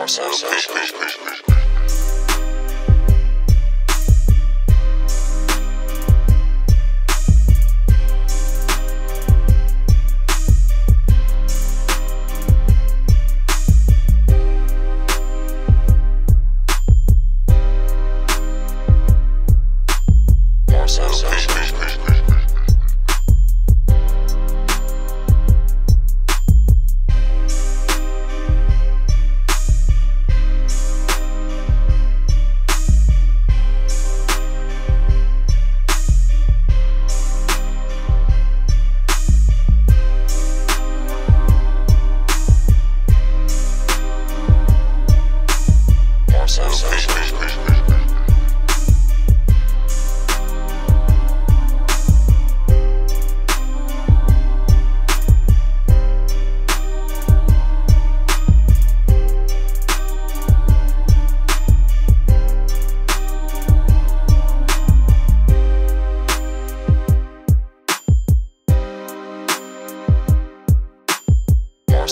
Marcel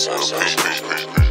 Marcel Fisher.